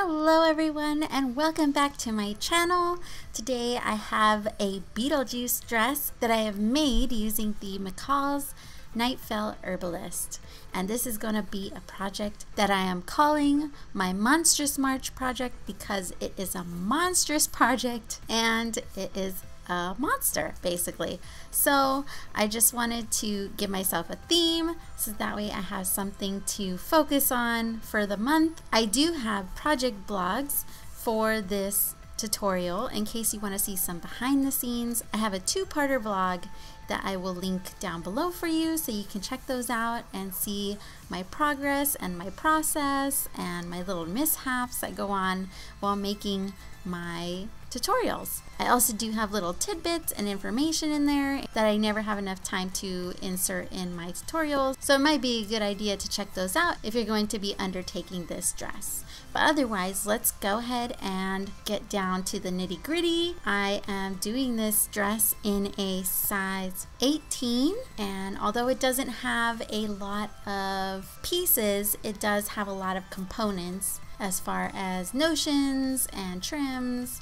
Hello everyone and welcome back to my channel. Today I have a Beetlejuice dress that I have made using the McCall's Nightfell Herbalist. And this is going to be a project that I am calling my Monstrous March project because it is a monstrous project and it is a monster basically. So I just wanted to give myself a theme so that way I have something to focus on for the month. I do have project vlogs for this tutorial in case you want to see some behind the scenes. I have a two-parter vlog that I will link down below for you so you can check those out and see my progress and my process and my little mishaps that go on while making my tutorials. I also do have little tidbits and information in there that I never have enough time to insert in my tutorials, so it might be a good idea to check those out if you're going to be undertaking this dress. But otherwise, let's go ahead and get down to the nitty gritty. I am doing this dress in a size 18, and although it doesn't have a lot of pieces, it does have a lot of components as far as notions and trims.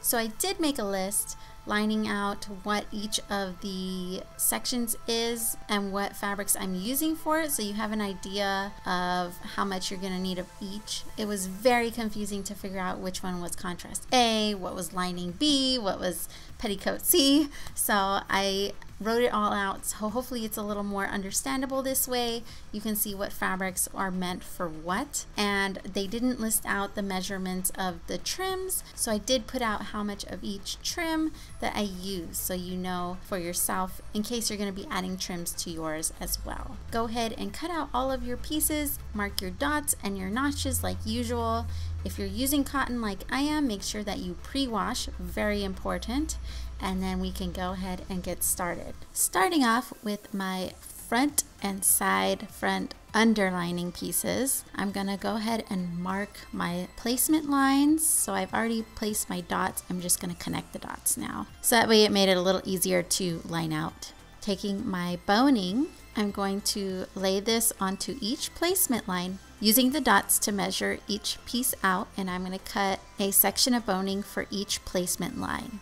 So I did make a list lining out what each of the sections is and what fabrics I'm using for it so you have an idea of how much you're going to need of each. It was very confusing to figure out which one was contrast A, what was lining B, what was petticoat C. So I wrote it all out so hopefully it's a little more understandable this way. You can see what fabrics are meant for what. And they didn't list out the measurements of the trims so I did put out how much of each trim that I use so you know for yourself in case you're going to be adding trims to yours as well. Go ahead and cut out all of your pieces mark your dots and your notches like usual. If you're using cotton like I am, make sure that you pre-wash, very important, and then we can go ahead and get started. Starting off with my front and side front underlining pieces, I'm gonna go ahead and mark my placement lines. So I've already placed my dots, I'm just gonna connect the dots now. So that way it made it a little easier to line out. Taking my boning, I'm going to lay this onto each placement line using the dots to measure each piece out and I'm to cut a section of boning for each placement line.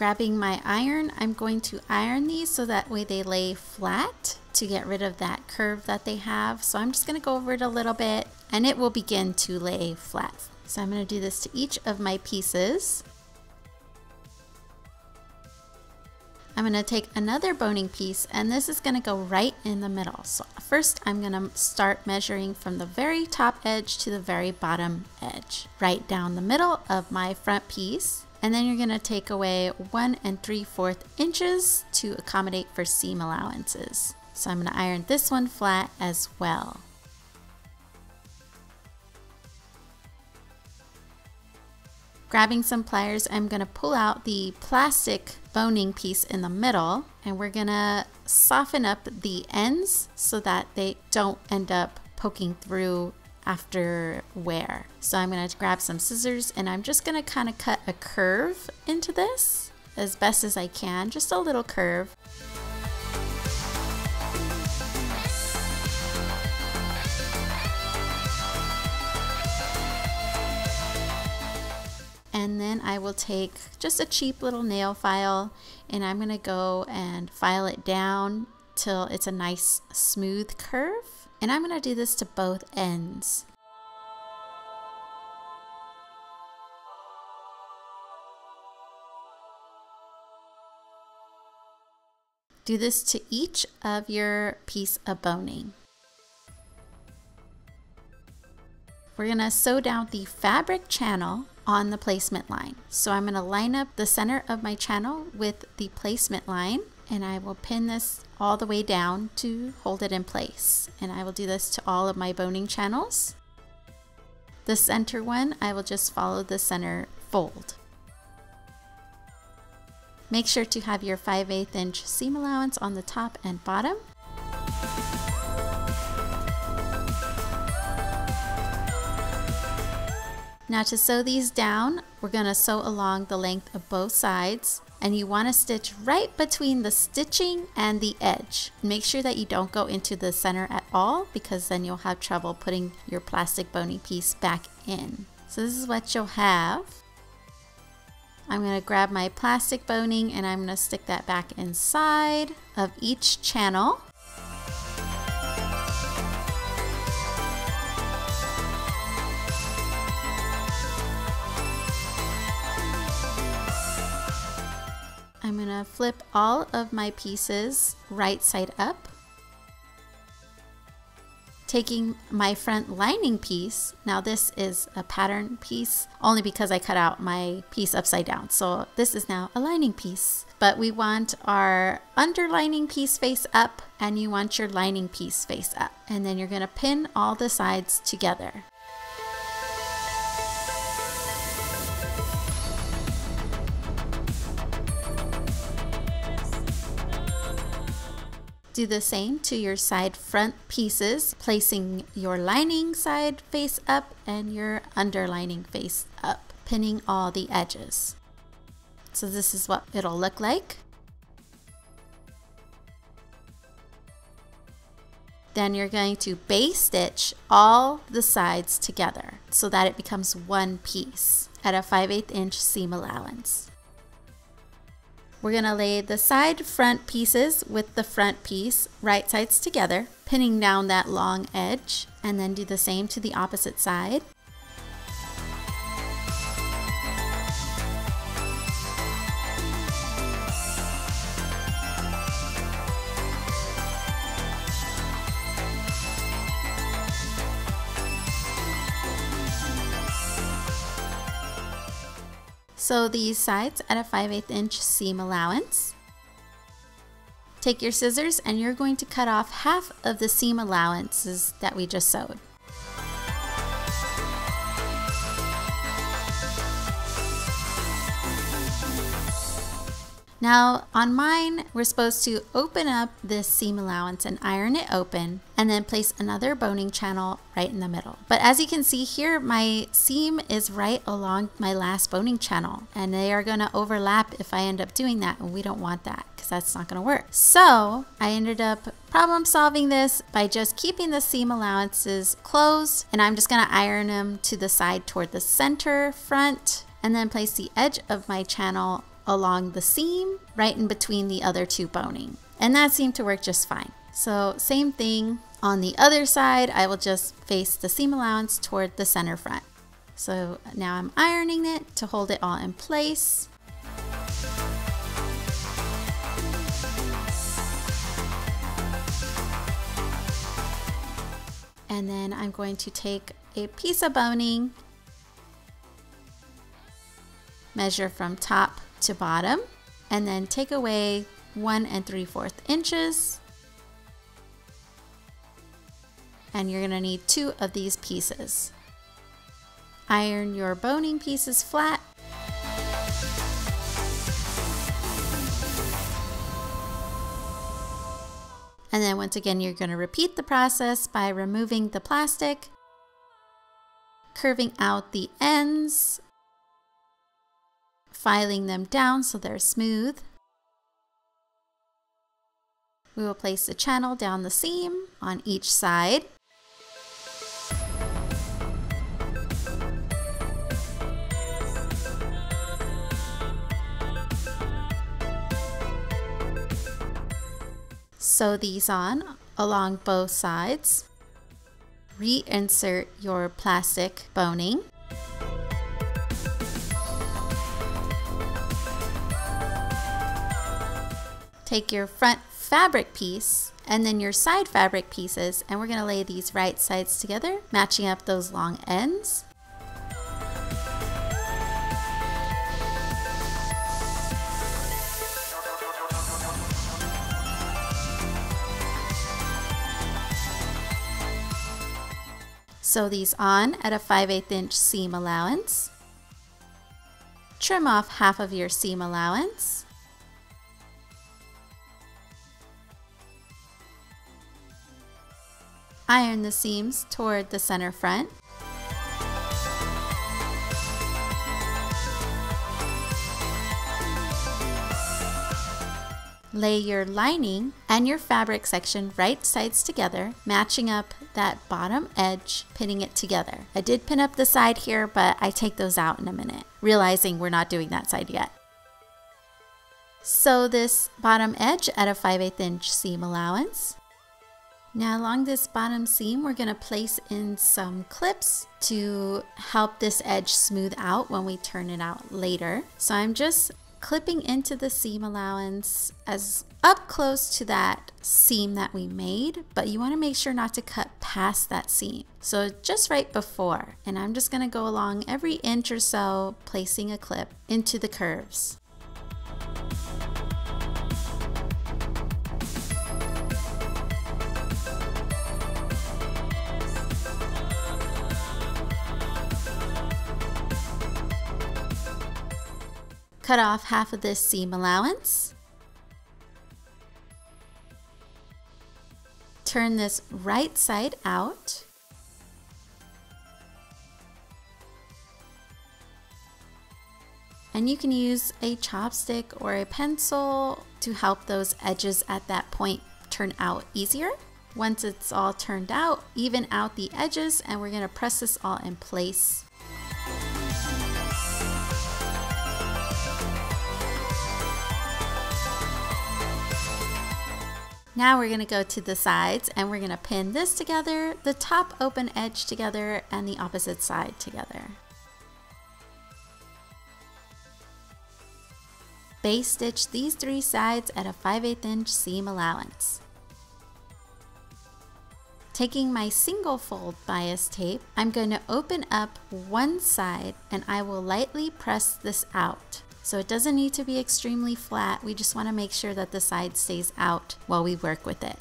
Grabbing my iron, I'm going to iron these so that way they lay flat to get rid of that curve that they have. So I'm just going to go over it a little bit and it will begin to lay flat. So I'm going to do this to each of my pieces. I'm going to take another boning piece and this is going to go right in the middle. So first I'm going to start measuring from the very top edge to the very bottom edge, right down the middle of my front piece and then you're going to take away 1 and 3 fourth inches to accommodate for seam allowances. So I'm going to iron this one flat as well. Grabbing some pliers, I'm going to pull out the plastic boning piece in the middle and we're going to soften up the ends so that they don't end up poking through after wear. So I'm going to grab some scissors and I'm just going to kind of cut a curve into this as best as I can, just a little curve. and then I will take just a cheap little nail file and I'm going to go and file it down till it's a nice smooth curve. And I'm going to do this to both ends. Do this to each of your piece of boning. We're going to sew down the fabric channel on the placement line. So I'm going to line up the center of my channel with the placement line and I will pin this all the way down to hold it in place. And I will do this to all of my boning channels. The center one, I will just follow the center fold. Make sure to have your 5 8 inch seam allowance on the top and bottom. Now to sew these down, we're going to sew along the length of both sides and you want to stitch right between the stitching and the edge. Make sure that you don't go into the center at all because then you'll have trouble putting your plastic boning piece back in. So this is what you'll have. I'm going to grab my plastic boning and I'm going to stick that back inside of each channel. I'm to flip all of my pieces right side up. Taking my front lining piece, now this is a pattern piece only because I cut out my piece upside down. So this is now a lining piece. But we want our underlining piece face up and you want your lining piece face up. And then you're to pin all the sides together. Do the same to your side front pieces, placing your lining side face up and your underlining face up, pinning all the edges. So this is what it'll look like. Then you're going to base stitch all the sides together so that it becomes one piece at a 5 8 inch seam allowance. We're going to lay the side front pieces with the front piece right sides together, pinning down that long edge, and then do the same to the opposite side. Sew these sides at a 5 8 inch seam allowance. Take your scissors and you're going to cut off half of the seam allowances that we just sewed. Now on mine, we're supposed to open up this seam allowance and iron it open and then place another boning channel right in the middle. But as you can see here, my seam is right along my last boning channel and they are gonna overlap if I end up doing that and we don't want that because that's not gonna work. So I ended up problem solving this by just keeping the seam allowances closed and I'm just gonna iron them to the side toward the center front and then place the edge of my channel along the seam right in between the other two boning. And that seemed to work just fine. So same thing on the other side, I will just face the seam allowance toward the center front. So now I'm ironing it to hold it all in place. And then I'm going to take a piece of boning, measure from top to bottom and then take away one and three fourth inches and you're going to need two of these pieces. Iron your boning pieces flat And then once again, you're going to repeat the process by removing the plastic, curving out the ends filing them down so they're smooth. We will place the channel down the seam on each side. Sew these on along both sides. Reinsert your plastic boning. Take your front fabric piece and then your side fabric pieces and we're going to lay these right sides together, matching up those long ends. Sew these on at a 5 8 inch seam allowance. Trim off half of your seam allowance Iron the seams toward the center front. Lay your lining and your fabric section right sides together, matching up that bottom edge, pinning it together. I did pin up the side here, but I take those out in a minute, realizing we're not doing that side yet. Sew this bottom edge at a 5 8 inch seam allowance. Now along this bottom seam, we're gonna place in some clips to help this edge smooth out when we turn it out later. So I'm just clipping into the seam allowance as up close to that seam that we made, but you wanna make sure not to cut past that seam. So just right before, and I'm just gonna go along every inch or so, placing a clip into the curves. Cut off half of this seam allowance. Turn this right side out. And you can use a chopstick or a pencil to help those edges at that point turn out easier. Once it's all turned out, even out the edges and we're gonna press this all in place. Now we're going to go to the sides and we're going to pin this together, the top open edge together, and the opposite side together. Base stitch these three sides at a 5 8 inch seam allowance. Taking my single fold bias tape, I'm going to open up one side and I will lightly press this out. So it doesn't need to be extremely flat. We just want to make sure that the side stays out while we work with it.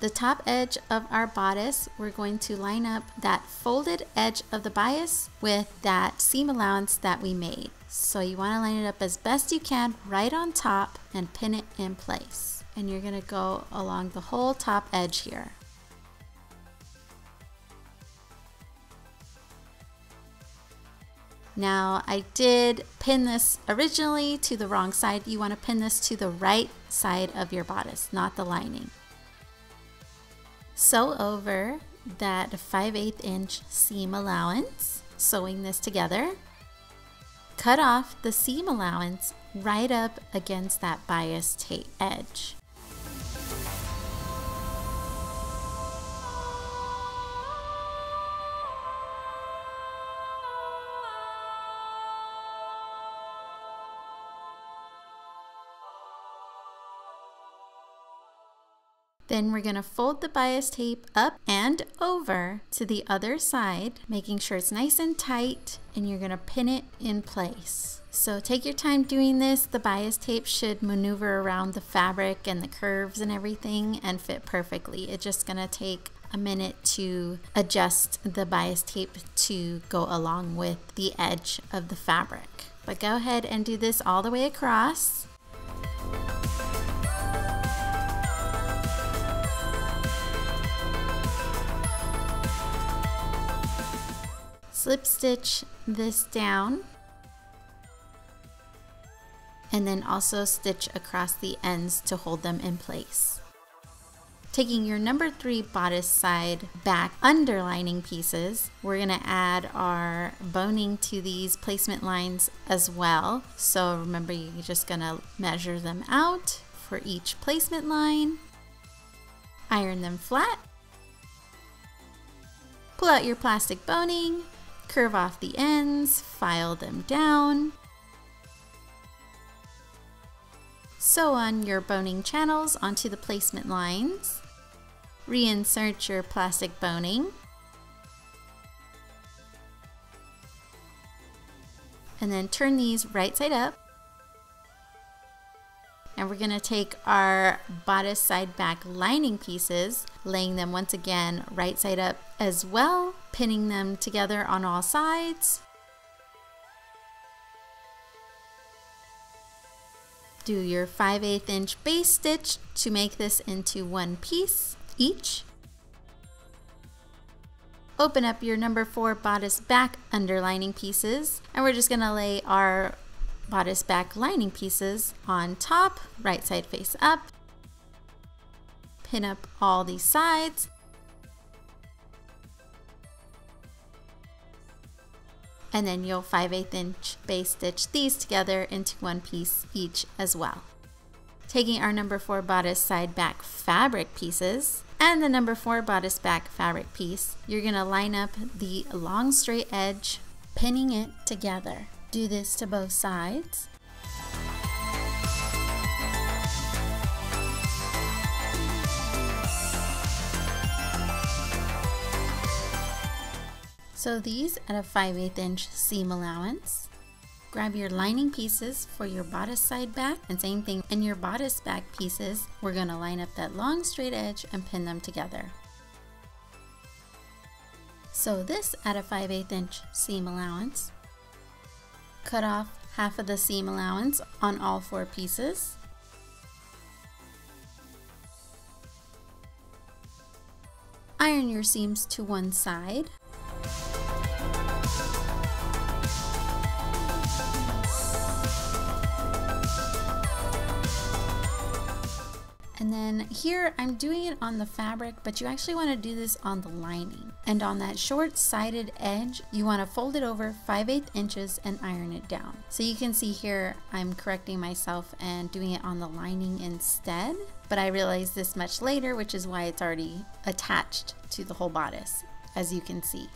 the top edge of our bodice, we're going to line up that folded edge of the bias with that seam allowance that we made. So you want to line it up as best you can right on top and pin it in place. And you're going to go along the whole top edge here. Now I did pin this originally to the wrong side. You want to pin this to the right side of your bodice, not the lining. Sew over that 5 8 inch seam allowance, sewing this together. Cut off the seam allowance right up against that bias tape edge. Then we're gonna fold the bias tape up and over to the other side, making sure it's nice and tight, and you're gonna pin it in place. So take your time doing this. The bias tape should maneuver around the fabric and the curves and everything and fit perfectly. It's just gonna take a minute to adjust the bias tape to go along with the edge of the fabric. But go ahead and do this all the way across. Slip stitch this down and then also stitch across the ends to hold them in place. Taking your number three bodice side back underlining pieces, we're gonna add our boning to these placement lines as well. So remember, you're just gonna measure them out for each placement line, iron them flat, pull out your plastic boning, curve off the ends, file them down. Sew on your boning channels onto the placement lines. Reinsert your plastic boning. And then turn these right side up. And we're gonna take our bodice side back lining pieces laying them once again right side up as well, pinning them together on all sides. Do your 5 8 inch base stitch to make this into one piece each. Open up your number 4 bodice back underlining pieces and we're just going to lay our bodice back lining pieces on top, right side face up. Pin up all these sides. And then you'll 5 8 inch base stitch these together into one piece each as well. Taking our number 4 bodice side back fabric pieces and the number 4 bodice back fabric piece, you're going to line up the long straight edge, pinning it together. Do this to both sides. Sew these at a 5 8 inch seam allowance. Grab your lining pieces for your bodice side back and same thing in your bodice back pieces, we're gonna line up that long straight edge and pin them together. Sew this at a 5 8 inch seam allowance, Cut off half of the seam allowance on all four pieces. Iron your seams to one side. And then here I'm doing it on the fabric, but you actually want to do this on the lining. And on that short sided edge, you want to fold it over 5 8 inches and iron it down. So you can see here, I'm correcting myself and doing it on the lining instead. But I realized this much later, which is why it's already attached to the whole bodice, as you can see.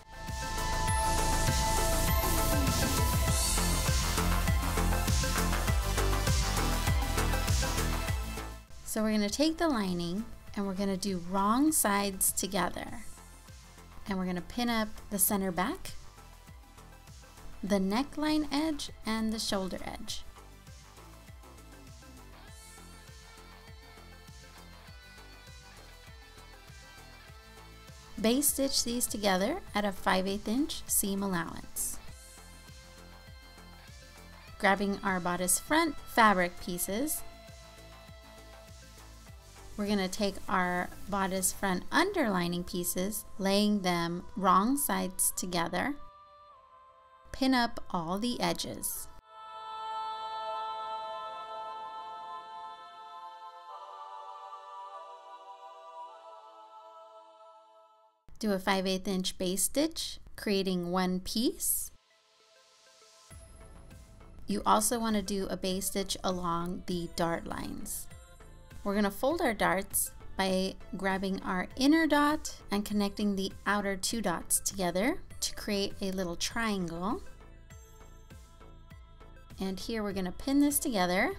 So we're going to take the lining and we're going to do wrong sides together. And we're going to pin up the center back, the neckline edge, and the shoulder edge. Base stitch these together at a 5 8 inch seam allowance. Grabbing our bodice front fabric pieces we're going to take our bodice front underlining pieces, laying them wrong sides together, pin up all the edges. Do a 5 8 inch base stitch, creating one piece. You also want to do a base stitch along the dart lines. We're going to fold our darts by grabbing our inner dot and connecting the outer two dots together to create a little triangle. And here we're going to pin this together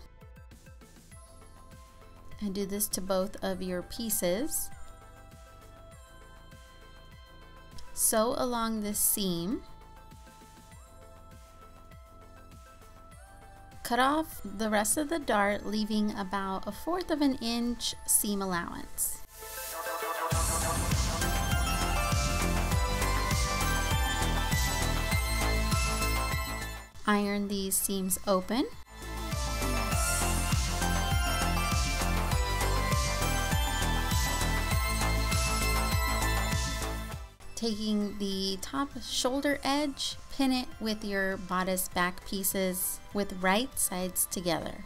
and do this to both of your pieces. Sew along this seam Cut off the rest of the dart, leaving about a fourth of an inch seam allowance. Iron these seams open. Taking the top shoulder edge, pin it with your bodice back pieces with right sides together.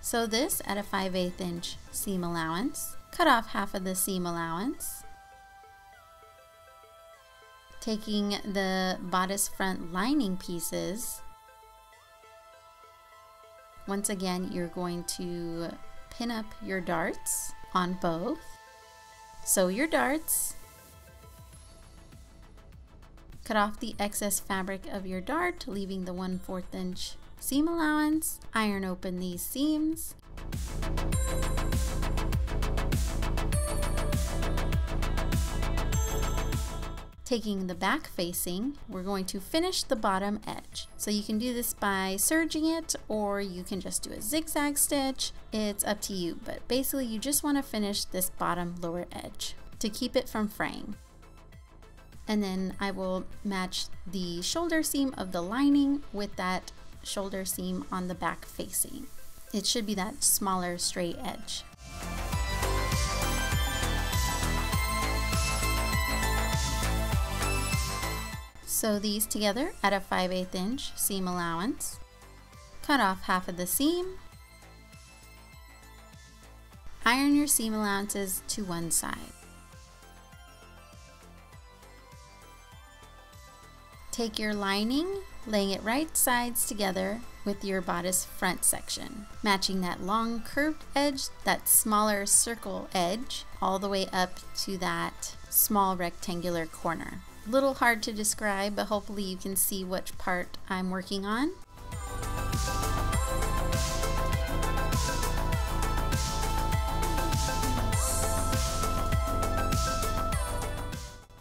Sew this at a 5 8 inch seam allowance. Cut off half of the seam allowance. Taking the bodice front lining pieces, once again, you're going to pin up your darts on both. Sew your darts. Cut off the excess fabric of your dart, leaving the 1 4th inch seam allowance. Iron open these seams. Taking the back facing, we're going to finish the bottom edge. So you can do this by serging it or you can just do a zigzag stitch. It's up to you, but basically you just want to finish this bottom lower edge to keep it from fraying. And then I will match the shoulder seam of the lining with that shoulder seam on the back facing. It should be that smaller straight edge. Sew these together at a 5 8 inch seam allowance. Cut off half of the seam. Iron your seam allowances to one side. Take your lining, laying it right sides together with your bodice front section, matching that long curved edge, that smaller circle edge, all the way up to that small rectangular corner little hard to describe, but hopefully you can see which part I'm working on.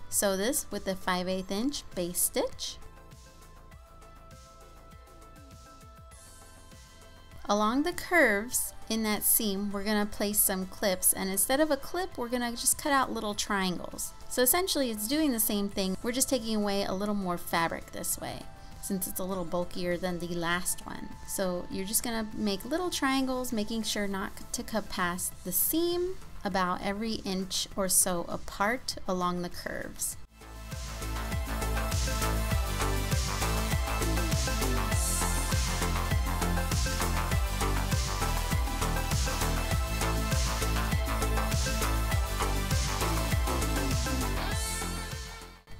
Sew this with a 5 8 inch base stitch. Along the curves in that seam, we're going to place some clips and instead of a clip, we're going to just cut out little triangles. So essentially it's doing the same thing, we're just taking away a little more fabric this way since it's a little bulkier than the last one. So you're just gonna make little triangles, making sure not to cut past the seam about every inch or so apart along the curves.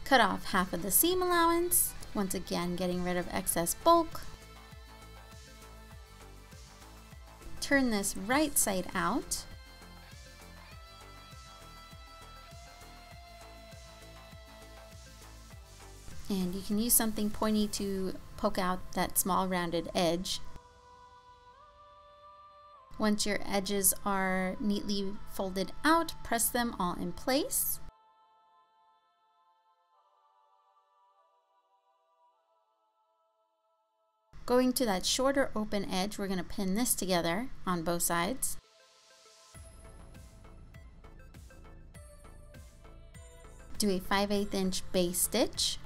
Cut off half of the seam allowance, once again getting rid of excess bulk. Turn this right side out. And you can use something pointy to poke out that small rounded edge. Once your edges are neatly folded out, press them all in place. Going to that shorter open edge, we're going to pin this together on both sides. Do a 5 8 inch base stitch.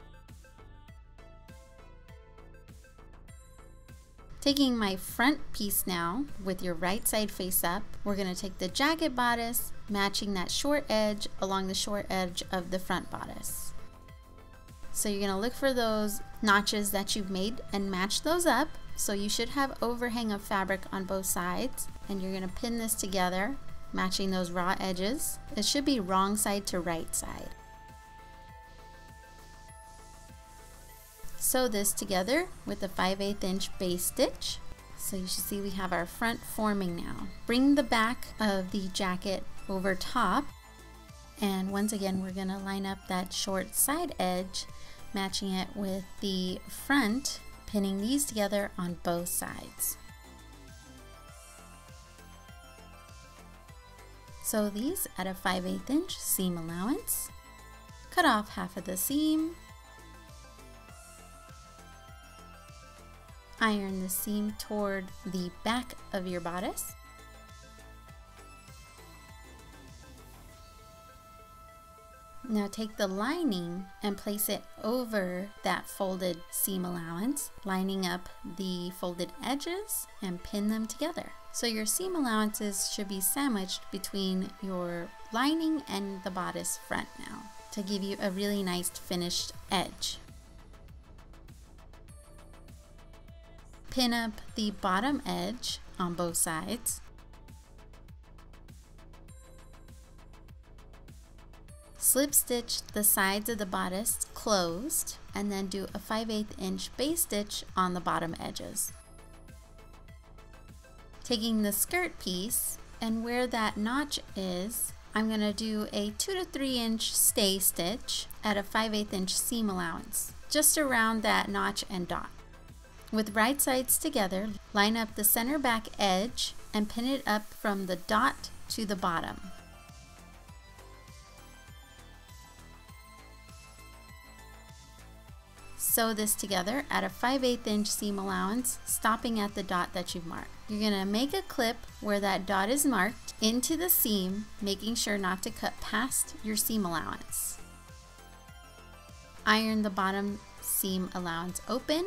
Taking my front piece now with your right side face up, we're going to take the jacket bodice, matching that short edge along the short edge of the front bodice. So you're going to look for those notches that you've made and match those up. So you should have overhang of fabric on both sides and you're going to pin this together matching those raw edges. It should be wrong side to right side. Sew this together with a 5 8 inch base stitch. So you should see we have our front forming now. Bring the back of the jacket over top and once again we're going to line up that short side edge matching it with the front, pinning these together on both sides. Sew these at a 5 8 inch seam allowance. Cut off half of the seam. Iron the seam toward the back of your bodice. Now take the lining and place it over that folded seam allowance, lining up the folded edges and pin them together. So your seam allowances should be sandwiched between your lining and the bodice front now to give you a really nice finished edge. Pin up the bottom edge on both sides Slip stitch the sides of the bodice closed and then do a 5 8 inch base stitch on the bottom edges. Taking the skirt piece and where that notch is, I'm going to do a 2 to 3 inch stay stitch at a 5 8 inch seam allowance, just around that notch and dot. With right sides together, line up the center back edge and pin it up from the dot to the bottom. Sew this together at a 5 8 inch seam allowance, stopping at the dot that you've marked. You're going to make a clip where that dot is marked into the seam, making sure not to cut past your seam allowance. Iron the bottom seam allowance open.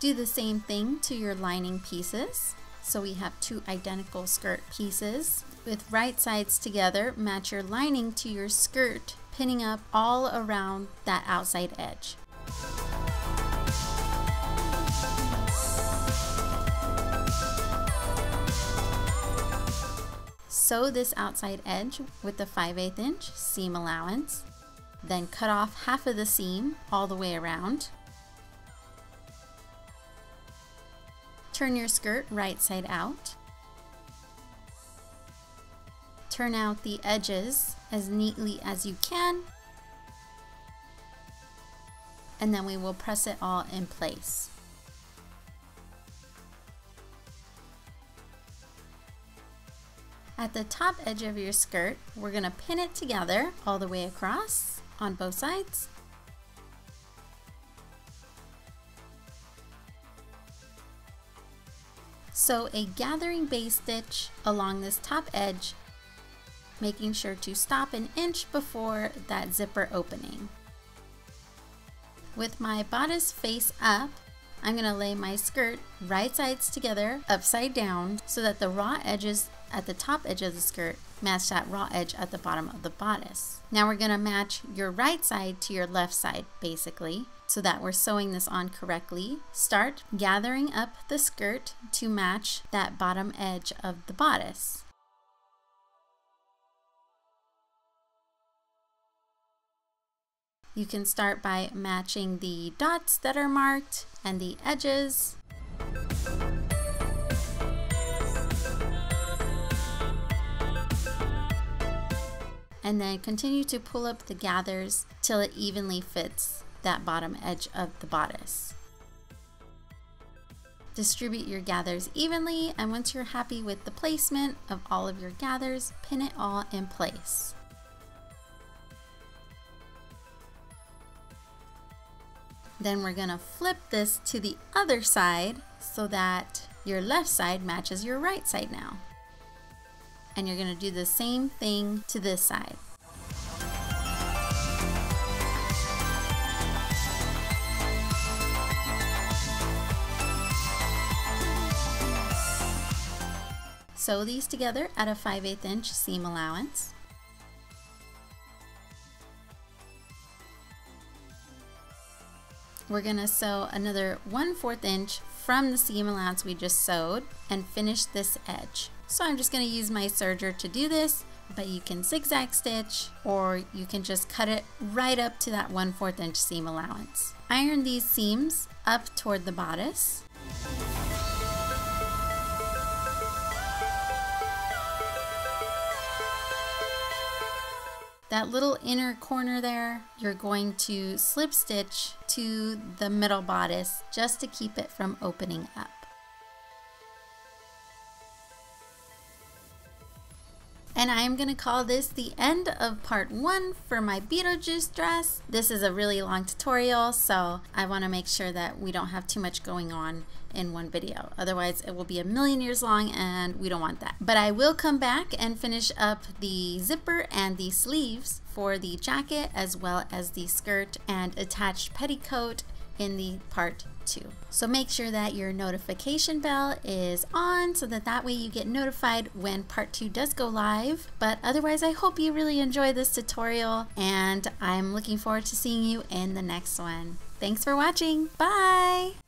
Do the same thing to your lining pieces. So we have two identical skirt pieces. With right sides together, match your lining to your skirt, pinning up all around that outside edge. Sew this outside edge with the 5 8 inch seam allowance. Then cut off half of the seam all the way around. Turn your skirt right side out. Turn out the edges as neatly as you can. And then we will press it all in place. At the top edge of your skirt, we're going to pin it together all the way across on both sides. Sew a gathering base stitch along this top edge, making sure to stop an inch before that zipper opening. With my bodice face up, I'm going to lay my skirt right sides together upside down so that the raw edges at the top edge of the skirt match that raw edge at the bottom of the bodice. Now we're going to match your right side to your left side basically so that we're sewing this on correctly. Start gathering up the skirt to match that bottom edge of the bodice. You can start by matching the dots that are marked and the edges. And then continue to pull up the gathers till it evenly fits that bottom edge of the bodice. Distribute your gathers evenly and once you're happy with the placement of all of your gathers, pin it all in place. Then we're gonna flip this to the other side so that your left side matches your right side now. And you're gonna do the same thing to this side. Sew these together at a 5 8 inch seam allowance. We're gonna sew another 1 4 inch from the seam allowance we just sewed and finish this edge. So I'm just gonna use my serger to do this, but you can zigzag stitch or you can just cut it right up to that 1 4 inch seam allowance. Iron these seams up toward the bodice. That little inner corner there, you're going to slip stitch to the middle bodice just to keep it from opening up. And I'm going to call this the end of part one for my Beetlejuice dress. This is a really long tutorial, so I want to make sure that we don't have too much going on in one video. Otherwise, it will be a million years long and we don't want that. But I will come back and finish up the zipper and the sleeves for the jacket as well as the skirt and attached petticoat in the part two. So make sure that your notification bell is on so that that way you get notified when part two does go live. But otherwise, I hope you really enjoy this tutorial and I'm looking forward to seeing you in the next one. Thanks for watching. Bye!